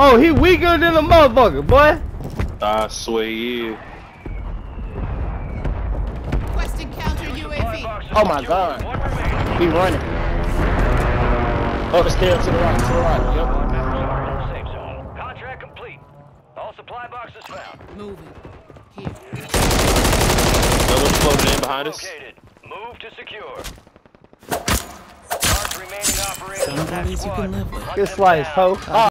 Oh, he weaker than a motherfucker, boy. I swear he is. Oh my god. He running. Oh, the stairs to the right, to the right. Yep. Safe zone. Contract complete. All supply boxes found. Moving. Here. Another floating in behind us. Located. Move to secure. Mark. Some you can live with. Good slice, ho.